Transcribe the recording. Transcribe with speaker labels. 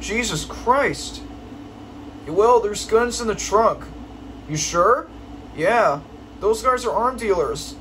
Speaker 1: Jesus Christ. Well, there's guns in the trunk. You sure? Yeah. Those guys are arm dealers.